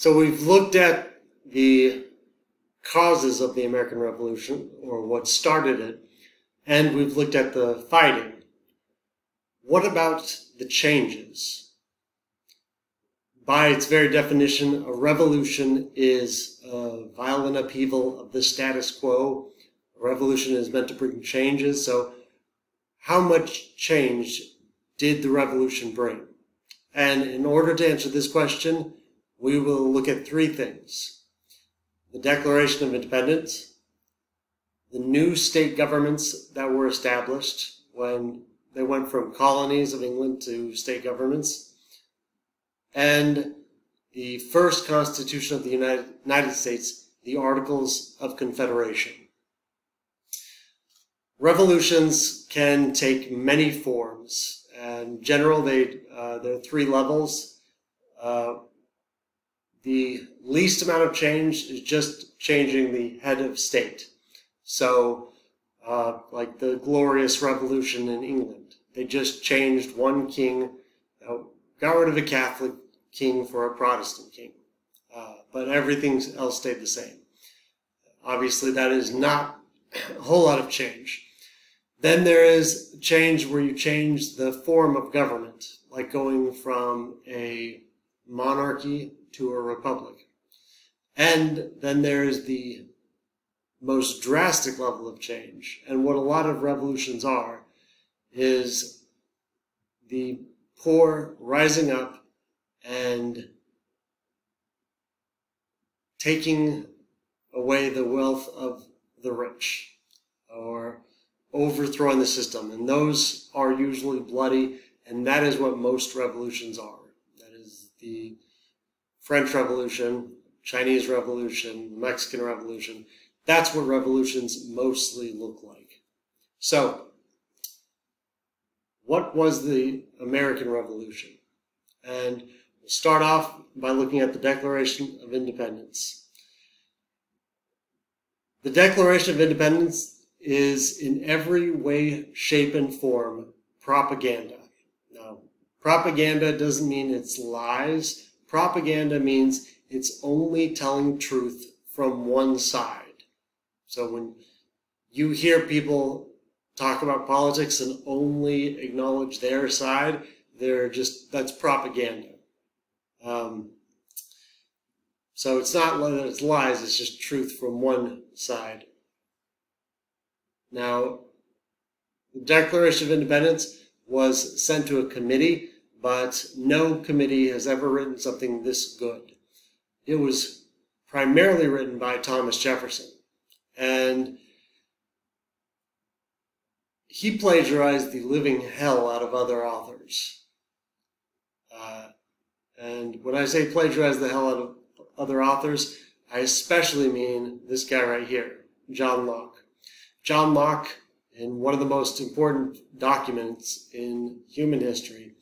So we've looked at the causes of the American Revolution, or what started it, and we've looked at the fighting. What about the changes? By its very definition, a revolution is a violent upheaval of the status quo. A revolution is meant to bring changes. So, how much change did the revolution bring? And in order to answer this question, we will look at three things the Declaration of Independence, the new state governments that were established when they went from colonies of England to state governments, and the first Constitution of the United, States, the Articles of Confederation. Revolutions can take many forms. And in general, they, uh, there are three levels. Uh, the least amount of change is just changing the head of state. So, uh, like the Glorious Revolution in England, they just changed one king, uh, got rid of a Catholic king for a Protestant king, uh, but everything else stayed the same. Obviously, that is not a whole lot of change. Then there is change where you change the form of government, like going from a monarchy to a republic. And then there's the most drastic level of change. And what a lot of revolutions are is the poor rising up and taking away the wealth of the rich or overthrowing the system. And those are usually bloody, and that is what most revolutions are. The French Revolution, Chinese Revolution, Mexican Revolution. That's what revolutions mostly look like. So, what was the American Revolution? And we'll start off by looking at the Declaration of Independence. The Declaration of Independence is in every way, shape, and form propaganda. Propaganda doesn't mean it's lies. Propaganda means it's only telling truth from one side. So when you hear people talk about politics and only acknowledge their side, they're just, that's propaganda. Um, so it's not that it's lies, it's just truth from one side. Now, the Declaration of Independence was sent to a committee, but no committee has ever written something this good. It was primarily written by Thomas Jefferson. And he plagiarized the living hell out of other authors. Uh, and when I say plagiarize the hell out of other authors, I especially mean this guy right here, John Locke. John Locke, in one of the most important documents in human history,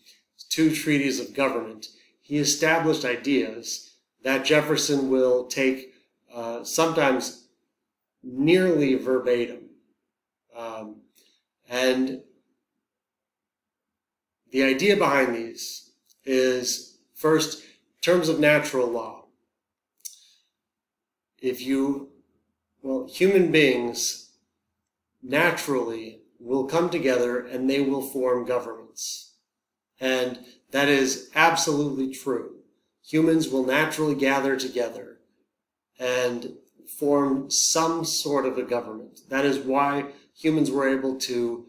two treatises of government, he established ideas that Jefferson will take uh, sometimes nearly verbatim. Um, and the idea behind these is first, terms of natural law. If you, well, human beings naturally will come together and they will form governments. And that is absolutely true. Humans will naturally gather together and form some sort of a government. That is why humans were able to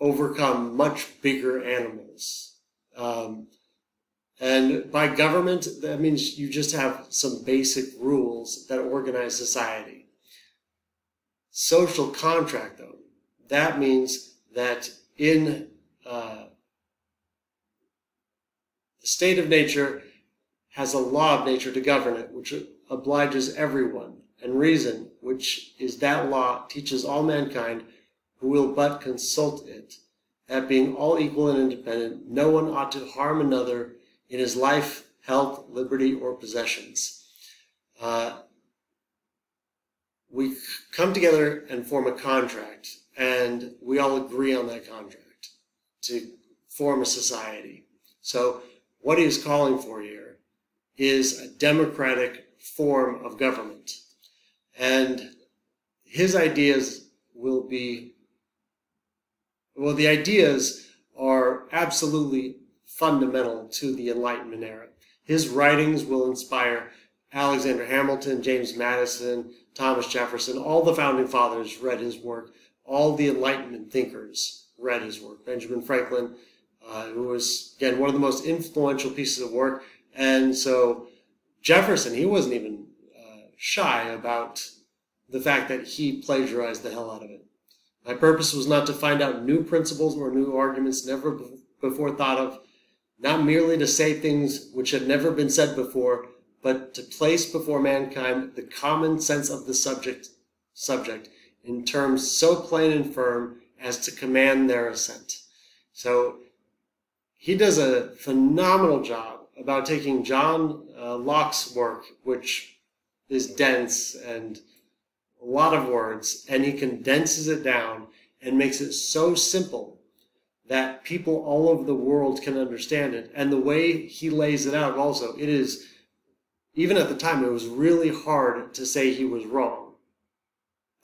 overcome much bigger animals. Um, and by government, that means you just have some basic rules that organize society. Social contract, though, that means that in uh, the state of nature has a law of nature to govern it, which obliges everyone, and reason, which is that law, teaches all mankind who will but consult it, that being all equal and independent, no one ought to harm another in his life, health, liberty, or possessions. Uh, we come together and form a contract, and we all agree on that contract to form a society. So, what he is calling for here is a democratic form of government. And his ideas will be, well, the ideas are absolutely fundamental to the Enlightenment era. His writings will inspire Alexander Hamilton, James Madison, Thomas Jefferson, all the founding fathers read his work. All the Enlightenment thinkers read his work. Benjamin Franklin, uh, who was, again, one of the most influential pieces of work. And so Jefferson, he wasn't even uh, shy about the fact that he plagiarized the hell out of it. My purpose was not to find out new principles or new arguments never before thought of, not merely to say things which had never been said before, but to place before mankind the common sense of the subject, subject in terms so plain and firm as to command their assent. So he does a phenomenal job about taking John uh, Locke's work, which is dense and a lot of words, and he condenses it down and makes it so simple that people all over the world can understand it. And the way he lays it out also, it is, even at the time, it was really hard to say he was wrong.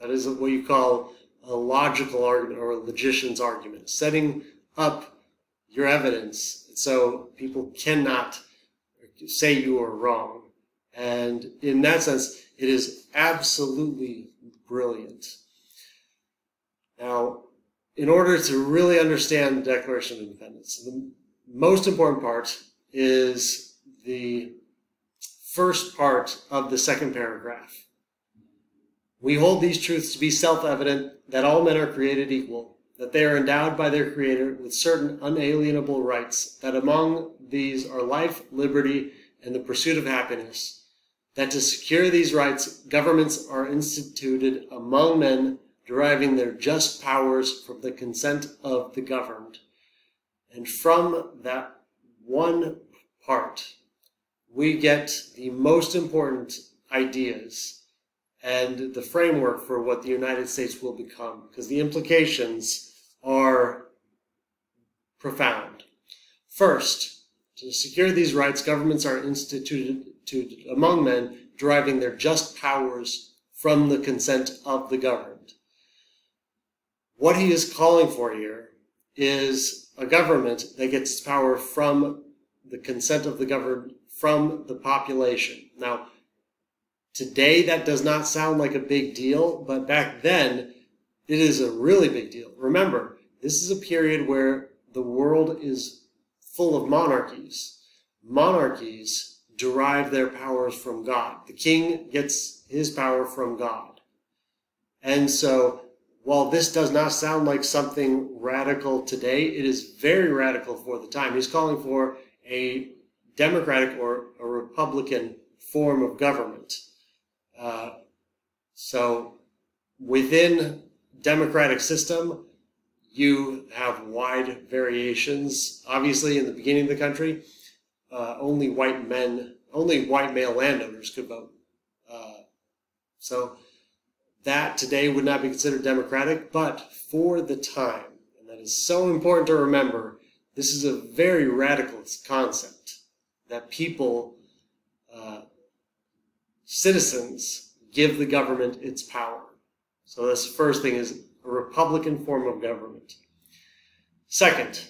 That is what you call a logical argument or a logician's argument, setting up your evidence so people cannot say you are wrong. And in that sense, it is absolutely brilliant. Now, in order to really understand the Declaration of Independence, the most important part is the first part of the second paragraph. We hold these truths to be self-evident that all men are created equal, that they are endowed by their Creator with certain unalienable rights, that among these are life, liberty, and the pursuit of happiness, that to secure these rights, governments are instituted among men deriving their just powers from the consent of the governed. And from that one part, we get the most important ideas and the framework for what the United States will become, because the implications are profound. First, to secure these rights, governments are instituted among men, deriving their just powers from the consent of the governed. What he is calling for here is a government that gets its power from the consent of the governed, from the population. Now, today that does not sound like a big deal, but back then it is a really big deal. Remember, this is a period where the world is full of monarchies. Monarchies derive their powers from God. The king gets his power from God. And so while this does not sound like something radical today, it is very radical for the time. He's calling for a democratic or a republican form of government. Uh, so within democratic system, you have wide variations. Obviously, in the beginning of the country, uh, only white men, only white male landowners could vote. Uh, so that today would not be considered democratic, but for the time, and that is so important to remember, this is a very radical concept that people, uh, citizens, give the government its power. So this first thing is a republican form of government. Second,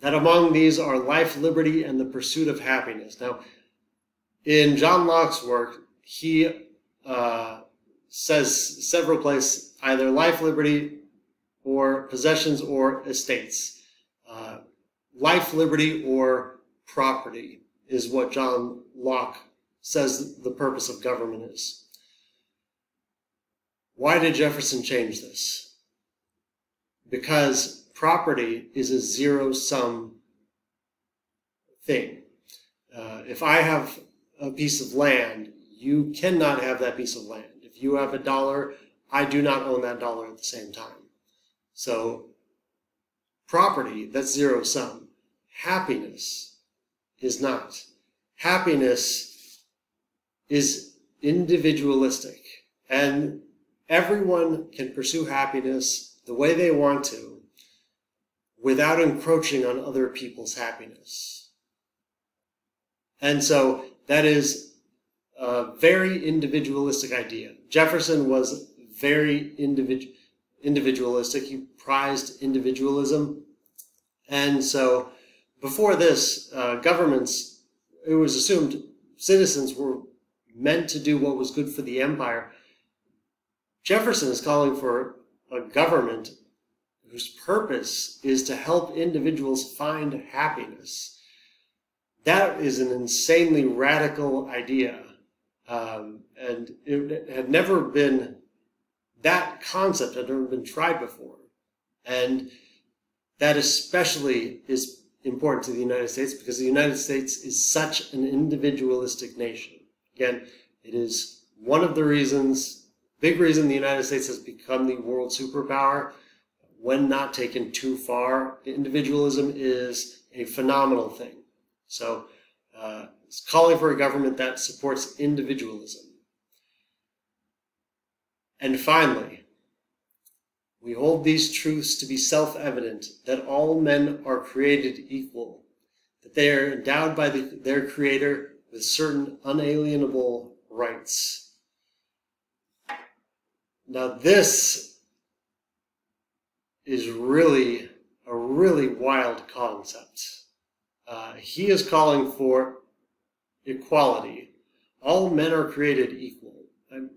that among these are life, liberty, and the pursuit of happiness. Now, in John Locke's work, he uh, says several places either life, liberty, or possessions or estates. Uh, life, liberty, or property is what John Locke says the purpose of government is. Why did Jefferson change this? Because property is a zero sum thing. Uh, if I have a piece of land, you cannot have that piece of land. If you have a dollar, I do not own that dollar at the same time. So property, that's zero sum. Happiness is not. Happiness is individualistic and everyone can pursue happiness the way they want to without encroaching on other people's happiness. And so that is a very individualistic idea. Jefferson was very individual individualistic. He prized individualism. And so before this, uh, governments, it was assumed citizens were meant to do what was good for the empire. Jefferson is calling for a government whose purpose is to help individuals find happiness. That is an insanely radical idea. Um, and it had never been, that concept had never been tried before. And that especially is important to the United States because the United States is such an individualistic nation. Again, it is one of the reasons, big reason the United States has become the world superpower when not taken too far. Individualism is a phenomenal thing. So uh, it's calling for a government that supports individualism. And finally, we hold these truths to be self-evident, that all men are created equal, that they are endowed by the, their Creator with certain unalienable rights. Now this is really a really wild concept. Uh, he is calling for equality. All men are created equal. I'm,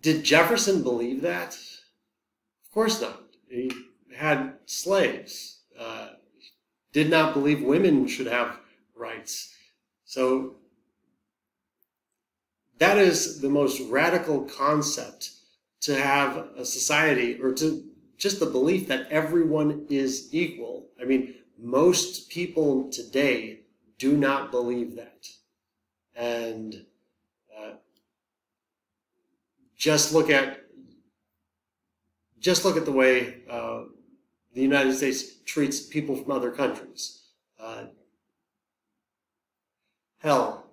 did Jefferson believe that? Of course not. He had slaves. Uh, did not believe women should have rights. So that is the most radical concept to have a society or to just the belief that everyone is equal. I mean, most people today do not believe that. And uh, just look at just look at the way uh, the United States treats people from other countries. Uh, hell,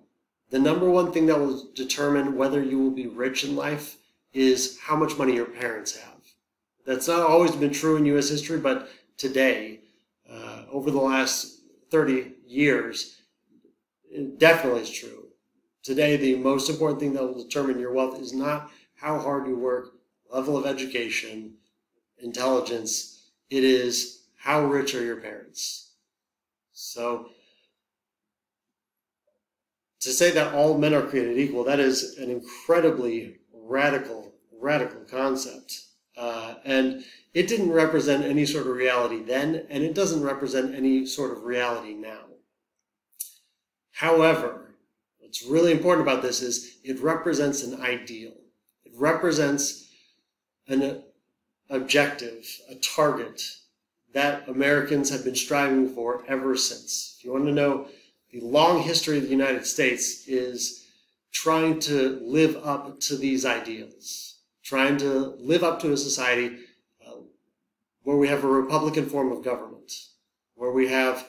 the number one thing that will determine whether you will be rich in life is how much money your parents have. That's not always been true in U.S. history, but today, uh, over the last 30 years, it definitely is true. Today, the most important thing that will determine your wealth is not how hard you work, level of education, intelligence. It is how rich are your parents. So, to say that all men are created equal, that is an incredibly radical, radical concept. Uh, and it didn't represent any sort of reality then, and it doesn't represent any sort of reality now. However, what's really important about this is it represents an ideal. It represents an objective, a target that Americans have been striving for ever since. If you want to know the long history of the United States is trying to live up to these ideals, trying to live up to a society uh, where we have a Republican form of government, where we have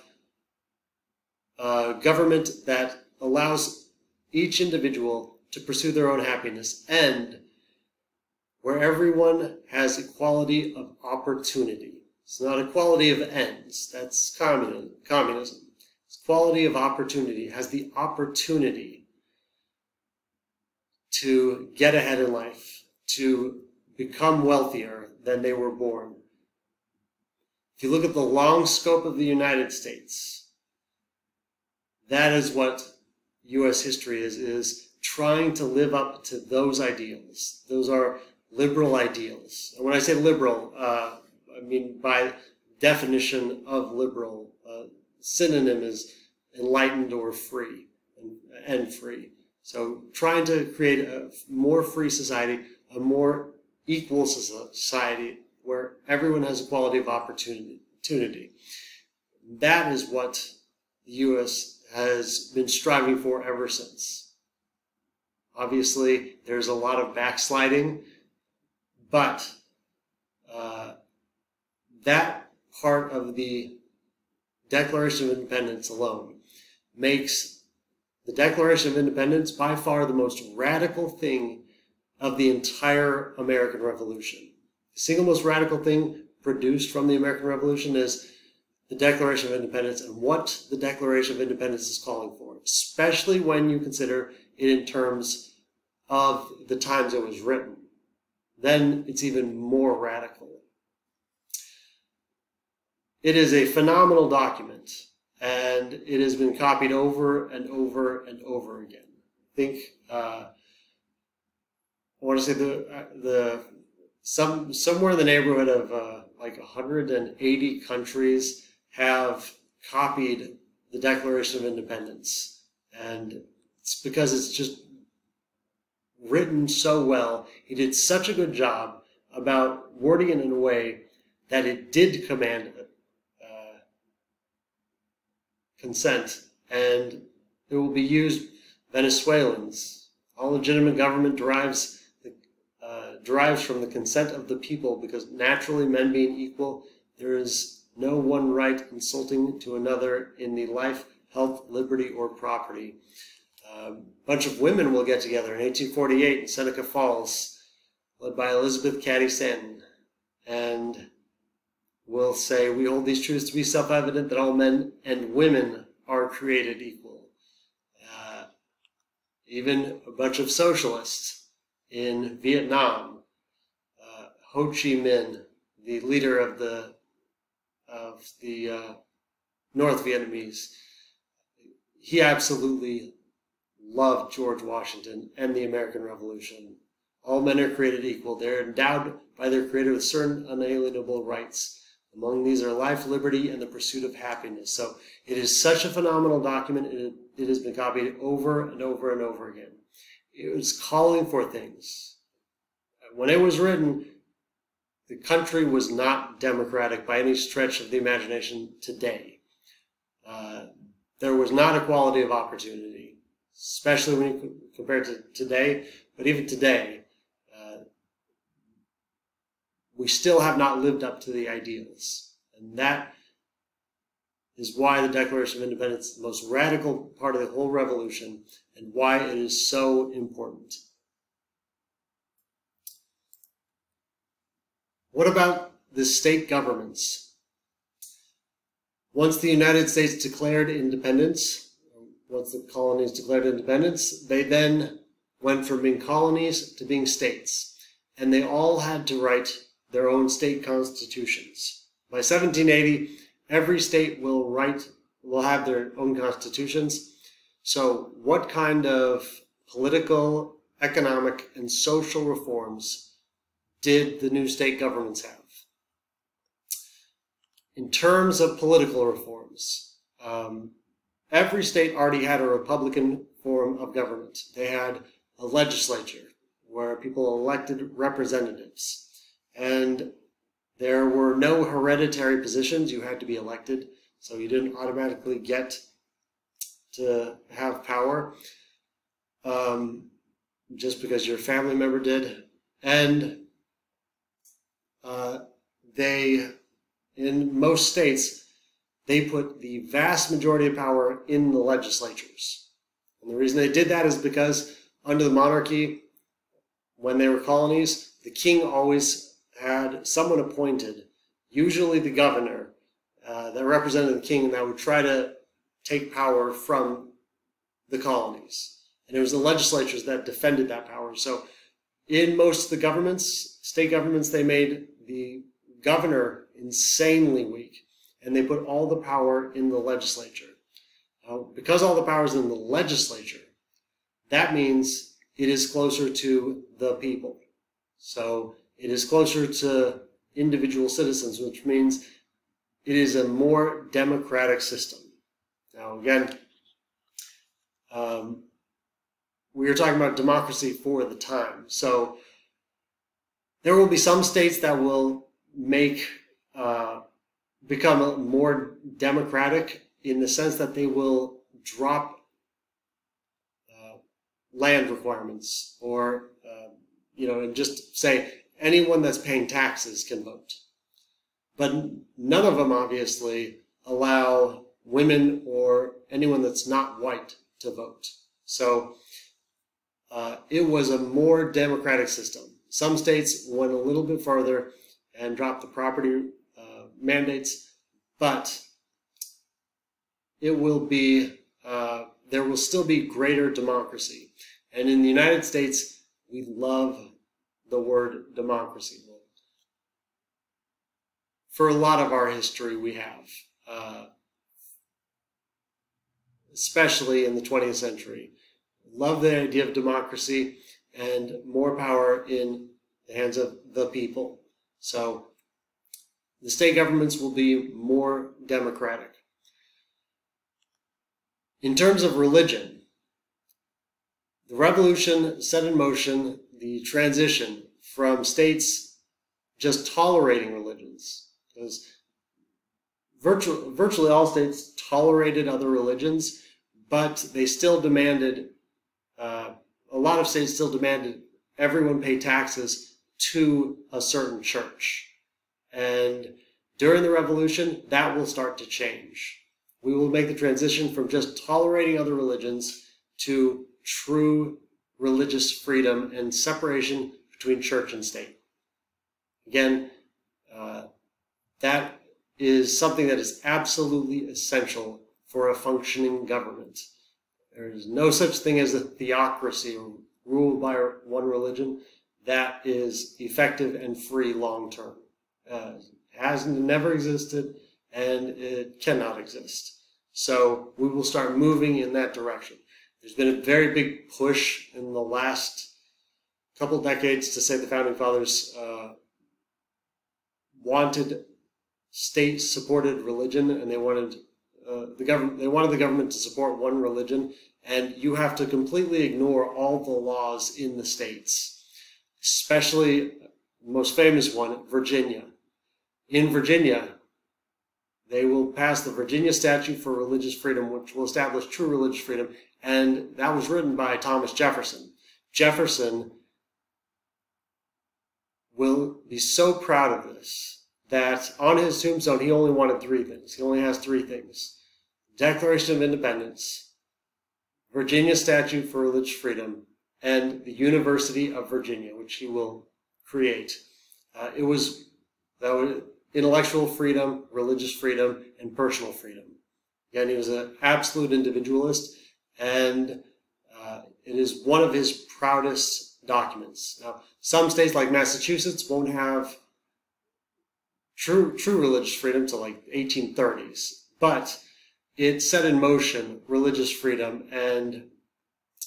a government that allows each individual to pursue their own happiness and where everyone has equality of opportunity. It's not equality of ends. That's communism. Quality of opportunity, has the opportunity to get ahead in life, to become wealthier than they were born. If you look at the long scope of the United States, that is what U.S. history is, is trying to live up to those ideals. Those are liberal ideals. And when I say liberal, uh, I mean by definition of liberal, uh, synonym is enlightened or free and, and free. So trying to create a more free society, a more equal society where everyone has equality of opportunity. That is what the U.S. has been striving for ever since. Obviously, there's a lot of backsliding, but uh, that part of the Declaration of Independence alone makes the Declaration of Independence by far the most radical thing of the entire American Revolution. The single most radical thing produced from the American Revolution is the Declaration of Independence and what the Declaration of Independence is calling for, especially when you consider it in terms of the times it was written. Then it's even more radical. It is a phenomenal document, and it has been copied over and over and over again. I think uh, I want to say the uh, the some somewhere in the neighborhood of uh, like 180 countries have copied the Declaration of Independence, and it's because it's just written so well. He did such a good job about wording it in a way that it did command uh, consent, and it will be used. Venezuelans, all legitimate government derives uh, derives from the consent of the people, because naturally, men being equal, there is no one right insulting to another in the life, health, liberty, or property. A bunch of women will get together in 1848 in Seneca Falls, led by Elizabeth Cady Stanton, and will say, We hold these truths to be self evident that all men and women are created equal. Uh, even a bunch of socialists in Vietnam Ho Chi Minh, the leader of the of the uh, North Vietnamese, he absolutely loved George Washington and the American Revolution. All men are created equal. They're endowed by their Creator with certain unalienable rights. Among these are life, liberty, and the pursuit of happiness. So it is such a phenomenal document. It, it has been copied over and over and over again. It was calling for things. When it was written, the country was not democratic by any stretch of the imagination today. Uh, there was not equality of opportunity, especially when you compare it to today. But even today, we still have not lived up to the ideals. And that is why the Declaration of Independence is the most radical part of the whole revolution and why it is so important. What about the state governments? Once the United States declared independence, once the colonies declared independence, they then went from being colonies to being states. And they all had to write their own state constitutions. By 1780, every state will write, will have their own constitutions. So what kind of political, economic, and social reforms did the new state governments have? In terms of political reforms, um, every state already had a Republican form of government. They had a legislature where people elected representatives. And there were no hereditary positions. You had to be elected. So you didn't automatically get to have power um, just because your family member did. And uh, they, in most states, they put the vast majority of power in the legislatures. And the reason they did that is because under the monarchy, when they were colonies, the king always someone appointed, usually the governor, uh, that represented the king that would try to take power from the colonies. And it was the legislatures that defended that power. So in most of the governments, state governments, they made the governor insanely weak, and they put all the power in the legislature. Now, because all the power is in the legislature, that means it is closer to the people. So it is closer to individual citizens, which means it is a more democratic system. Now, again, um, we are talking about democracy for the time. So there will be some states that will make uh, become more democratic in the sense that they will drop uh, land requirements or uh, you know and just say anyone that's paying taxes can vote. But none of them obviously allow women or anyone that's not white to vote. So uh, it was a more democratic system. Some states went a little bit further and dropped the property uh, mandates, but it will be uh, there will still be greater democracy. And in the United States, we love the word democracy. For a lot of our history, we have, uh, especially in the 20th century. Love the idea of democracy and more power in the hands of the people. So the state governments will be more democratic. In terms of religion, the revolution set in motion the transition from states just tolerating religions, because virtually, virtually all states tolerated other religions, but they still demanded, uh, a lot of states still demanded everyone pay taxes to a certain church. And during the revolution, that will start to change. We will make the transition from just tolerating other religions to true religious freedom and separation between church and state. Again, uh, that is something that is absolutely essential for a functioning government. There is no such thing as a theocracy ruled by one religion that is effective and free long term. Uh, has never existed and it cannot exist. So we will start moving in that direction. There's been a very big push in the last couple decades to say the founding fathers uh, wanted state-supported religion, and they wanted uh, the government. They wanted the government to support one religion, and you have to completely ignore all the laws in the states, especially the most famous one, Virginia in Virginia, they will pass the Virginia Statute for Religious Freedom, which will establish true religious freedom. And that was written by Thomas Jefferson. Jefferson will be so proud of this that on his tombstone, he only wanted three things. He only has three things Declaration of Independence, Virginia Statute for Religious Freedom, and the University of Virginia, which he will create. Uh, it was that was intellectual freedom, religious freedom, and personal freedom. Again, he was an absolute individualist, and uh, it is one of his proudest documents. Now, some states like Massachusetts won't have true true religious freedom until like 1830s, but it set in motion religious freedom, and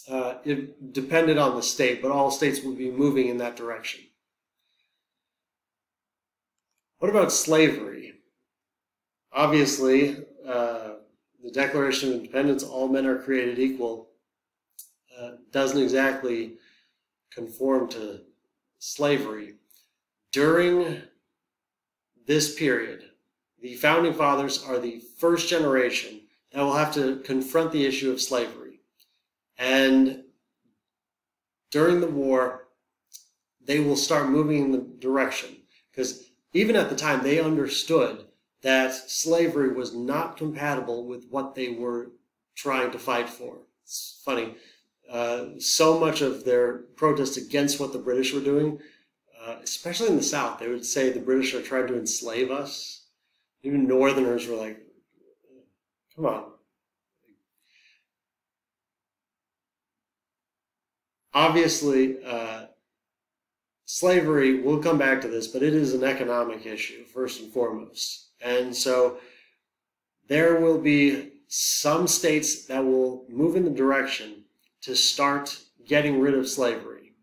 uh, it depended on the state, but all states would be moving in that direction. What about slavery? Obviously, uh, the Declaration of Independence, all men are created equal, uh, doesn't exactly conform to slavery. During this period, the founding fathers are the first generation that will have to confront the issue of slavery. And during the war, they will start moving in the direction because even at the time, they understood that slavery was not compatible with what they were trying to fight for. It's funny. Uh, so much of their protest against what the British were doing, uh, especially in the South, they would say the British are trying to enslave us. Even Northerners were like, come on. Obviously, uh, slavery, we'll come back to this, but it is an economic issue, first and foremost. And so there will be some states that will move in the direction to start getting rid of slavery.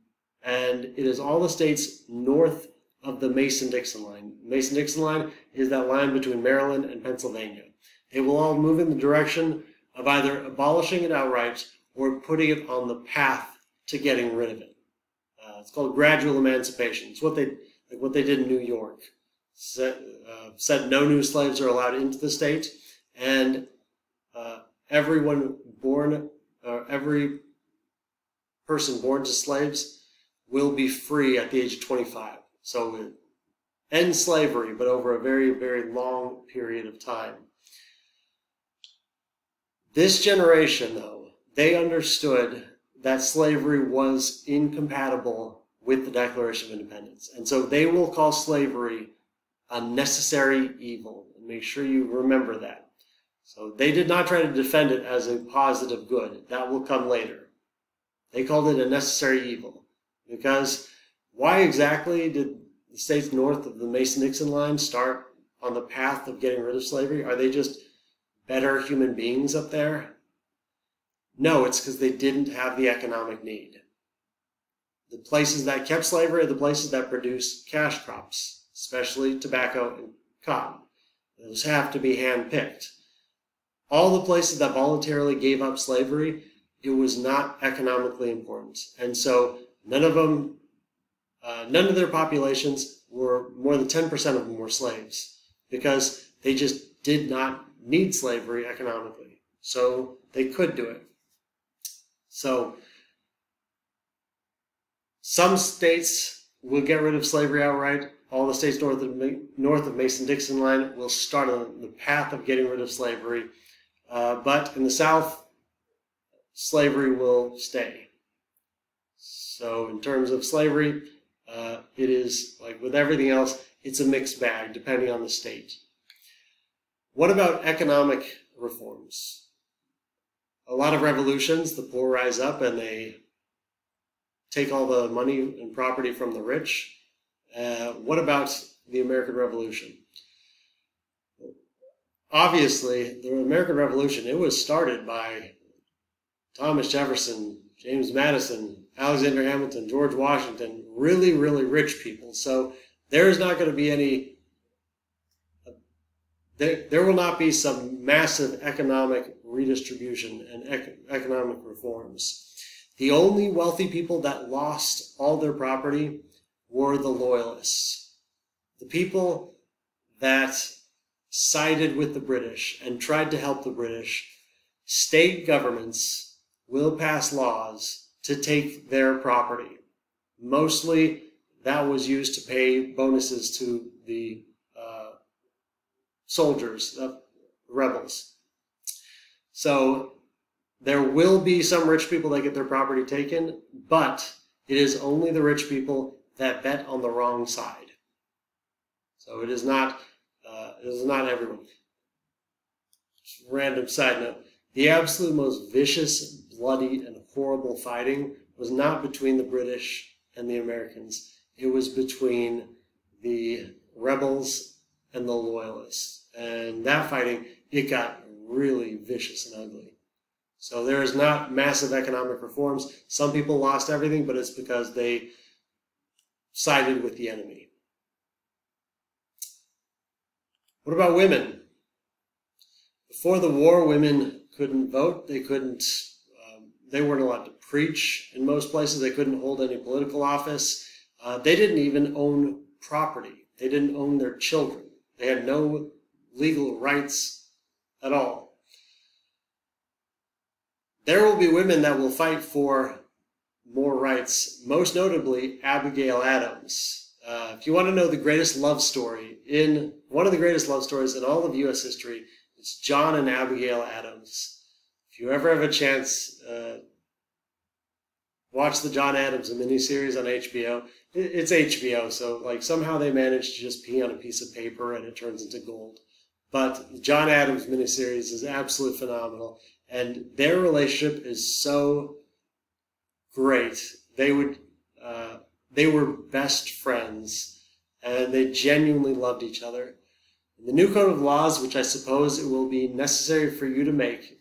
And it is all the states north of the Mason-Dixon line. Mason-Dixon line is that line between Maryland and Pennsylvania. They will all move in the direction of either abolishing it outright or putting it on the path to getting rid of it. Uh, it's called gradual emancipation. It's what they like what they did in New York. Said, uh, said no new slaves are allowed into the state, and uh, everyone born, uh, every person born to slaves will be free at the age of 25. So end slavery, but over a very, very long period of time. This generation, though, they understood that slavery was incompatible with the Declaration of Independence. And so they will call slavery a necessary evil. And make sure you remember that. So they did not try to defend it as a positive good. That will come later. They called it a necessary evil. Because why exactly did the states north of the Mason Dixon line start on the path of getting rid of slavery? Are they just better human beings up there? No, it's because they didn't have the economic need. The places that kept slavery are the places that produce cash crops, especially tobacco and cotton. Those have to be hand-picked. All the places that voluntarily gave up slavery, it was not economically important. And so none of them, uh, none of their populations were, more than 10% of them were slaves because they just did not need slavery economically. So they could do it. So some states will get rid of slavery outright. All the states north of, north of Mason-Dixon line will start on the path of getting rid of slavery. Uh, but in the South, slavery will stay. So in terms of slavery, uh, it is like with everything else, it's a mixed bag depending on the state. What about economic reforms? a lot of revolutions, the poor rise up and they take all the money and property from the rich. Uh, what about the American Revolution? Obviously, the American Revolution, it was started by Thomas Jefferson, James Madison, Alexander Hamilton, George Washington, really, really rich people. So there's not going to be any there, there will not be some massive economic redistribution and ec- economic reforms. The only wealthy people that lost all their property were the loyalists. The people that sided with the British and tried to help the British. State governments will pass laws to take their property. Mostly that was used to pay bonuses to the soldiers, uh, rebels. So there will be some rich people that get their property taken, but it is only the rich people that bet on the wrong side. So it is not, uh, it is not everyone. Just random side note. The absolute most vicious, bloody, and horrible fighting was not between the British and the Americans. It was between the rebels and the loyalists. And that fighting, it got really vicious and ugly. So there is not massive economic reforms. Some people lost everything, but it's because they sided with the enemy. What about women? Before the war, women couldn't vote. They couldn't. Um, they weren't allowed to preach in most places. They couldn't hold any political office. Uh, they didn't even own property. They didn't own their children. They had no legal rights at all. There will be women that will fight for more rights, most notably Abigail Adams. Uh, if you want to know the greatest love story in one of the greatest love stories in all of U.S. history, it's John and Abigail Adams. If you ever have a chance, uh, watch the John Adams miniseries on HBO it's HBO, so like somehow they managed to just pee on a piece of paper and it turns into gold. But John Adams miniseries is absolutely phenomenal, and their relationship is so great. They would, uh, they were best friends, and they genuinely loved each other. the new code of laws, which I suppose it will be necessary for you to make,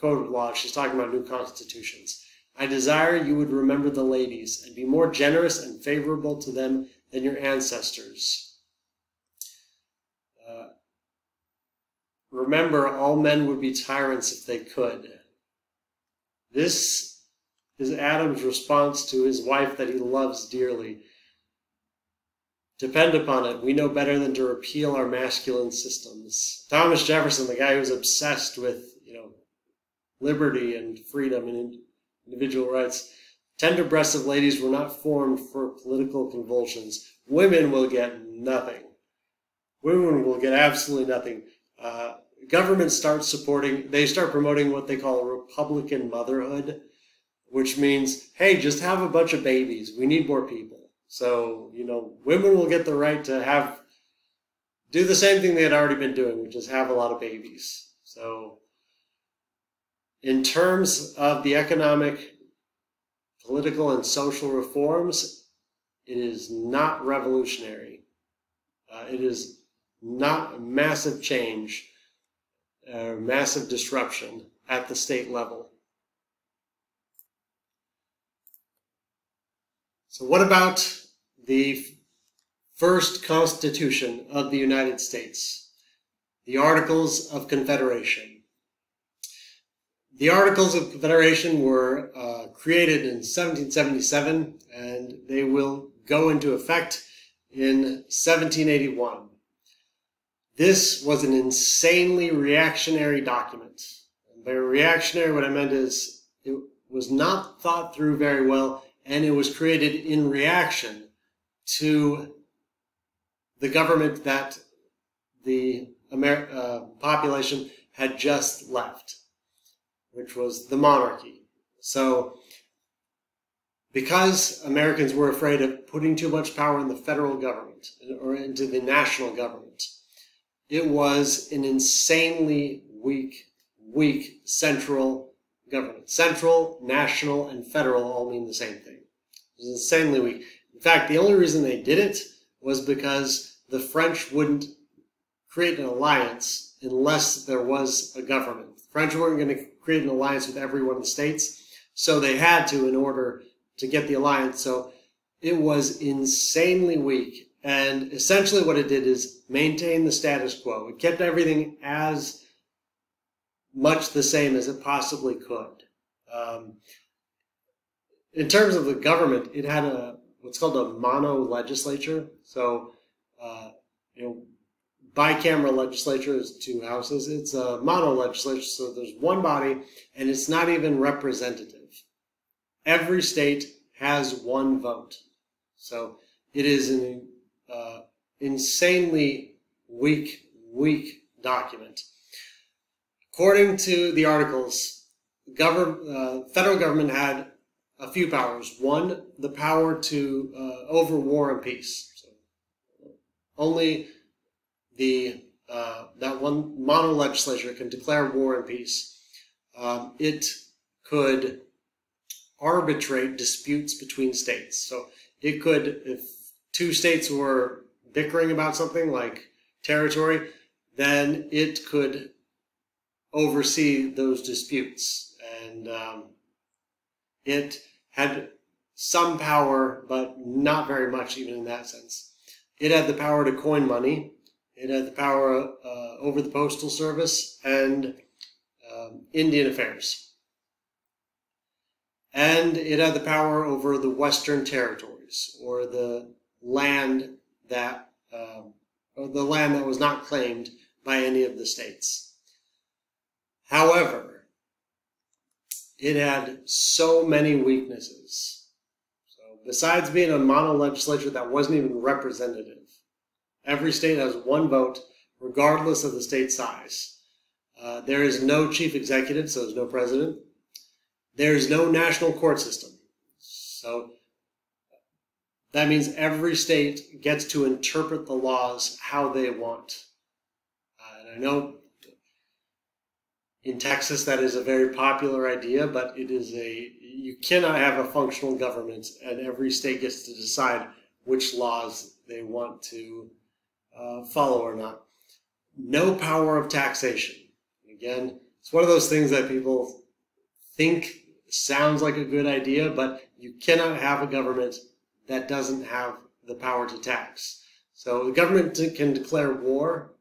code of laws. She's talking about new constitutions I desire you would remember the ladies and be more generous and favorable to them than your ancestors. Uh, remember, all men would be tyrants if they could. This is Adam's response to his wife that he loves dearly. Depend upon it, we know better than to repeal our masculine systems. Thomas Jefferson, the guy who was obsessed with, you know, liberty and freedom and individual rights. Tender breasts of ladies were not formed for political convulsions. Women will get nothing. Women will get absolutely nothing. Uh, government starts supporting, they start promoting what they call Republican motherhood, which means, hey, just have a bunch of babies. We need more people. So, you know, women will get the right to have, do the same thing they had already been doing, which is have a lot of babies. So, in terms of the economic, political, and social reforms, it is not revolutionary. Uh, it is not a massive change or massive disruption at the state level. So, what about the first Constitution of the United States? The Articles of Confederation. The Articles of Confederation were uh, created in 1777 and they will go into effect in 1781. This was an insanely reactionary document. And by reactionary, what I meant is it was not thought through very well and it was created in reaction to the government that the Amer- uh, population had just left, which was the monarchy. So, because Americans were afraid of putting too much power in the federal government or into the national government, it was an insanely weak, weak central government. Central, national, and federal all mean the same thing. It was insanely weak. In fact, the only reason they did it was because the French wouldn't create an alliance unless there was a government. The French weren't going to create an alliance with every one of the states, so they had to in order to get the alliance. So it was insanely weak. And essentially what it did is maintain the status quo. It kept everything as much the same as it possibly could. Um, in terms of the government, it had a what's called a mono legislature. So, uh, you know, bicameral legislature is two houses. It's a mono legislature, so there's one body, and it's not even representative. Every state has one vote. So it is an uh, insanely weak, weak document. According to the articles, govern, uh, federal government had a few powers. One, the power to uh, over war and peace. So only the uh, that one mono legislature can declare war and peace. Um, it could arbitrate disputes between states. So it could, if two states were bickering about something like territory, then it could oversee those disputes. And um, it had some power, but not very much, even in that sense. It had the power to coin money. It had the power uh, over the postal service and um, Indian affairs and it had the power over the Western territories, or the land that, um, or the land that was not claimed by any of the states. However, it had so many weaknesses. So besides being a mono legislature that wasn't even representative, every state has one vote, regardless of the state size. Uh, there is no chief executive, so there's no president. There's no national court system. So that means every state gets to interpret the laws how they want. Uh, and I know in Texas that is a very popular idea, but it is a you cannot have a functional government, and every state gets to decide which laws they want to uh, follow or not. No power of taxation. Again, it's one of those things that people think sounds like a good idea, but you cannot have a government that doesn't have the power to tax. So the government can declare war.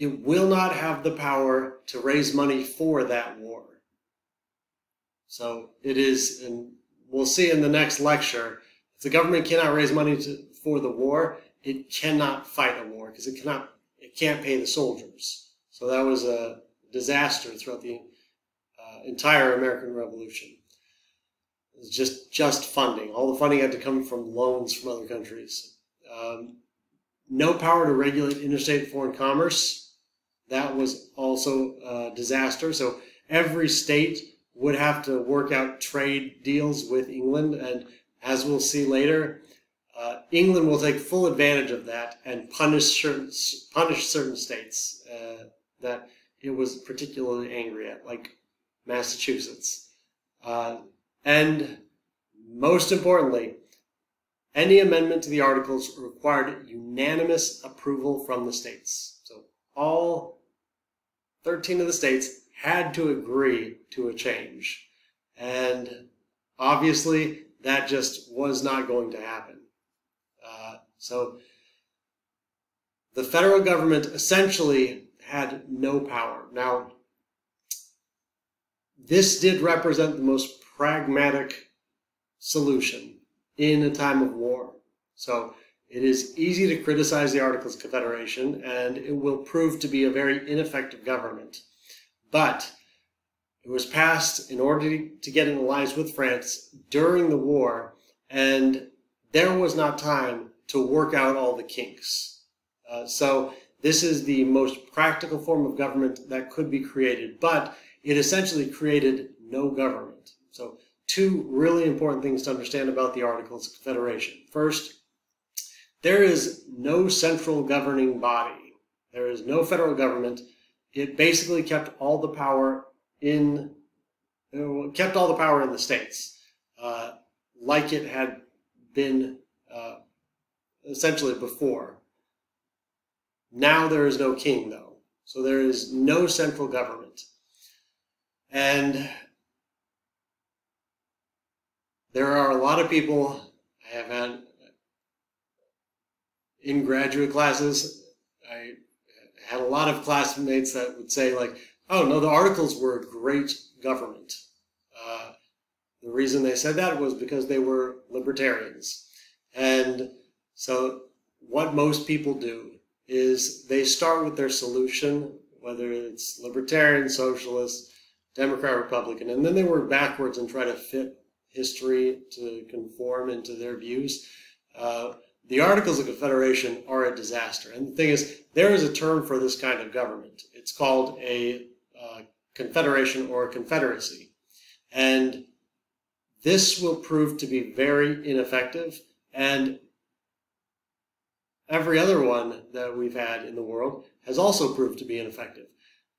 It will not have the power to raise money for that war. So it is, and we'll see in the next lecture, if the government cannot raise money to, for the war, it cannot fight a war because it cannot, it can't pay the soldiers. So that was a disaster throughout the entire American Revolution. It was just just funding. All the funding had to come from loans from other countries. Um, no power to regulate interstate foreign commerce. That was also a disaster. So every state would have to work out trade deals with England, and as we'll see later, uh, England will take full advantage of that and punish certain punish certain states uh, that it was particularly angry at, like Massachusetts. Uh, and most importantly, any amendment to the articles required unanimous approval from the states. So all 13 of the states had to agree to a change. And obviously, that just was not going to happen. Uh, so the federal government essentially had no power. Now, this did represent the most pragmatic solution in a time of war. So it is easy to criticize the Articles of Confederation, and it will prove to be a very ineffective government. But it was passed in order to get an alliance with France during the war, and there was not time to work out all the kinks. Uh, so this is the most practical form of government that could be created, but it essentially created no government. So two really important things to understand about the Articles of Confederation. First, there is no central governing body. There is no federal government. It basically kept all the power in, kept all the power in the states, uh, like it had been uh, essentially before. Now there is no king, though. So there is no central government. And there are a lot of people I have had in graduate classes. I had a lot of classmates that would say, like, oh, no, the articles were a great government. Uh, the reason they said that was because they were libertarians. And so, what most people do is they start with their solution, whether it's libertarian, socialist, Democrat, Republican, and then they work backwards and try to fit history to conform into their views. Uh, the Articles of Confederation are a disaster. And the thing is, there is a term for this kind of government. It's called a uh, confederation or a confederacy. And this will prove to be very ineffective. And every other one that we've had in the world has also proved to be ineffective.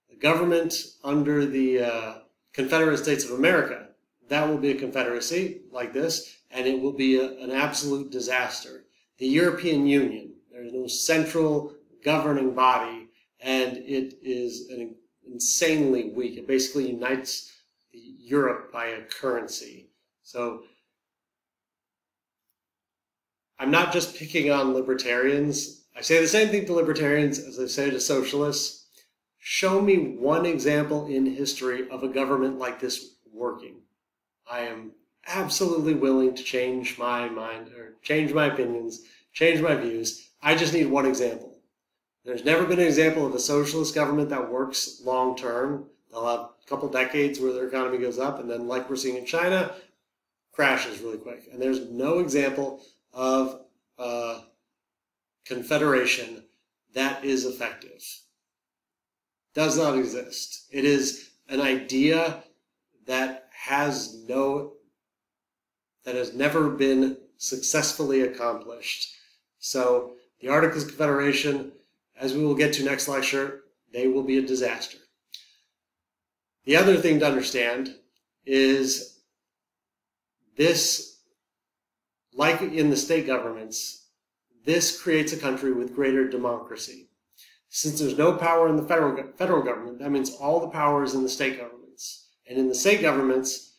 The government under the uh, Confederate States of America, that will be a confederacy like this, and it will be a, an absolute disaster. The European Union, there is no central governing body, and it is an insanely weak. It basically unites Europe by a currency. So I'm not just picking on libertarians. I say the same thing to libertarians as I say to socialists. Show me one example in history of a government like this working. I am absolutely willing to change my mind or change my opinions, change my views. I just need one example. There's never been an example of a socialist government that works long term. They'll have a couple decades where their economy goes up, and then, like we're seeing in China, crashes really quick. And there's no example of a confederation that is effective. Does not exist. It is an idea that has no, that has never been successfully accomplished. So the Articles of Confederation as we will get to next lecture, they will be a disaster. The other thing to understand is this, like in the state governments, this creates a country with greater democracy. Since there's no power in the federal, federal government, that means all the power is in the state governments. And in the state governments,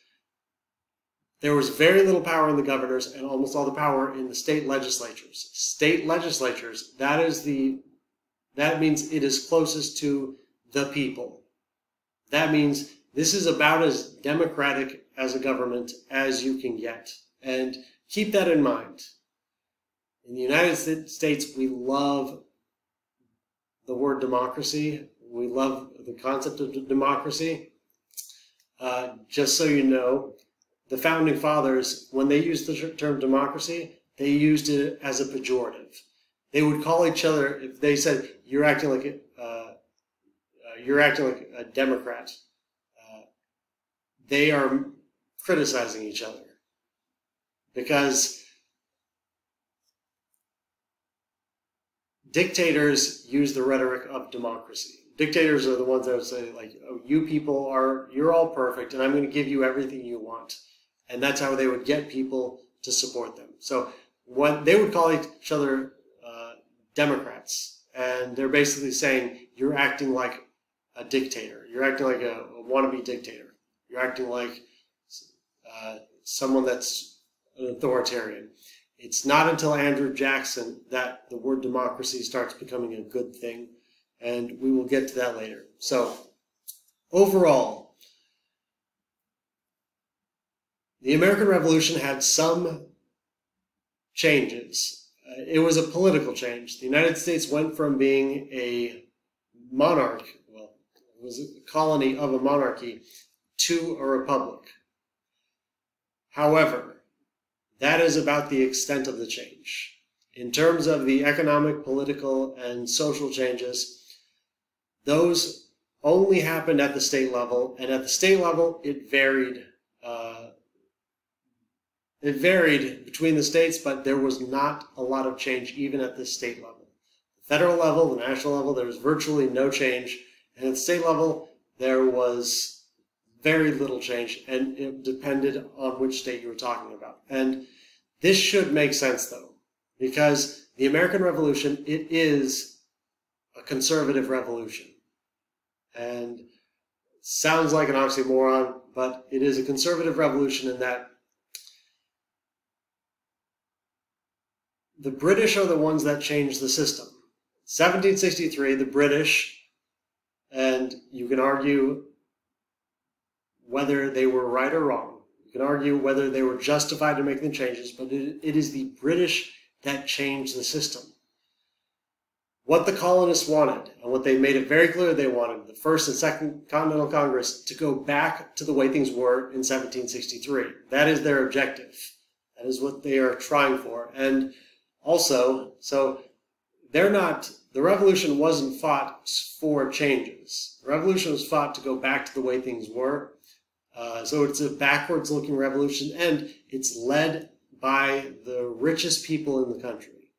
there was very little power in the governors and almost all the power in the state legislatures. State legislatures, that is the that means it is closest to the people. That means this is about as democratic as a government as you can get. And keep that in mind. In the United States, we love the word democracy. We love the concept of democracy. Uh, just so you know, the founding fathers, when they used the term democracy, they used it as a pejorative. They would call each other if they said you're acting like a, uh, uh, you're acting like a Democrat. Uh, they are criticizing each other because dictators use the rhetoric of democracy. dictators are the ones that would say like, "Oh, you people are you're all perfect, and I'm going to give you everything you want," and that's how they would get people to support them. So what they would call each other uh, Democrats, and they're basically saying you're acting like a dictator. You're acting like a, a wannabe dictator. You're acting like uh, someone that's an authoritarian. It's not until Andrew Jackson that the word democracy starts becoming a good thing, and we will get to that later. So, overall, the American Revolution had some changes. Uh, it was a political change. The United States went from being a monarch, well, it was a colony of a monarchy, to a republic. However, that is about the extent of the change. In terms of the economic, political, and social changes, those only happened at the state level, and at the state level, it varied. It varied between the states, but there was not a lot of change even at the state level. The federal level, the national level, there was virtually no change, and at the state level, there was very little change, and it depended on which state you were talking about. And this should make sense, though, because the American Revolution, it is a conservative revolution. And sounds like an oxymoron, but it is a conservative revolution in that the British are the ones that changed the system. 1763, the British, and you can argue whether they were right or wrong. You can argue whether they were justified in making the changes, but it, it is the British that changed the system. What the colonists wanted, and what they made it very clear they wanted, the First and Second Continental Congress, to go back to the way things were in 1763. That is their objective. That is what they are trying for. And also, so they're not, the revolution wasn't fought for changes. The revolution was fought to go back to the way things were. Uh, so it's a backwards looking revolution and it's led by the richest people in the country,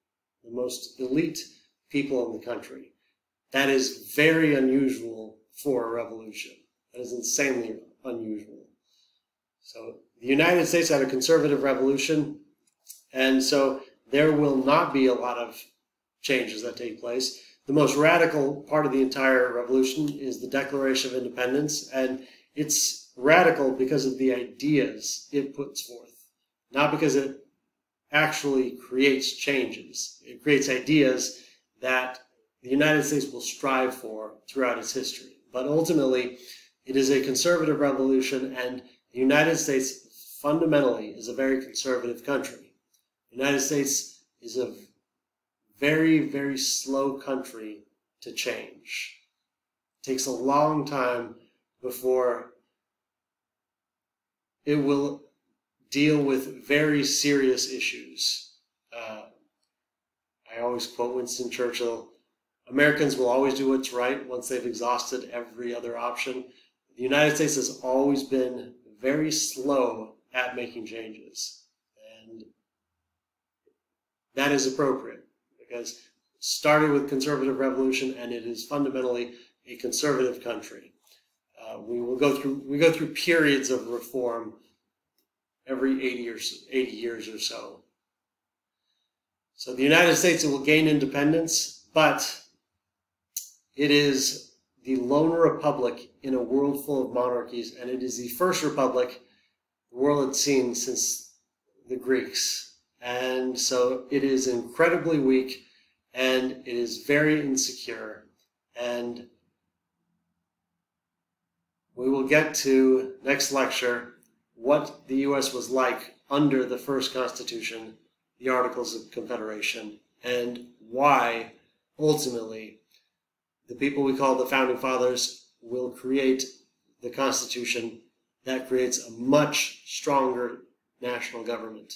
the most elite people in the country. That is very unusual for a revolution. That is insanely unusual. So the United States had a conservative revolution, and so there will not be a lot of changes that take place. The most radical part of the entire revolution is the Declaration of Independence, and it's radical because of the ideas it puts forth, not because it actually creates changes. It creates ideas that the United States will strive for throughout its history. But ultimately, it is a conservative revolution, and the United States fundamentally is a very conservative country. United States is a very, very slow country to change. It takes a long time before it will deal with very serious issues. Uh, I always quote Winston Churchill Americans will always do what's right once they've exhausted every other option. The United States has always been very slow at making changes. That is appropriate because started with conservative revolution and it is fundamentally a conservative country. Uh, we will go through we go through periods of reform every 80 or 80 years or so. So the United States will gain independence, but it is the lone republic in a world full of monarchies, and it is the first republic the world had seen since the Greeks. And so it is incredibly weak, and it is very insecure, and we will get to next lecture what the U.S. was like under the first Constitution, the Articles of Confederation, and why ultimately the people we call the Founding Fathers will create the Constitution that creates a much stronger national government.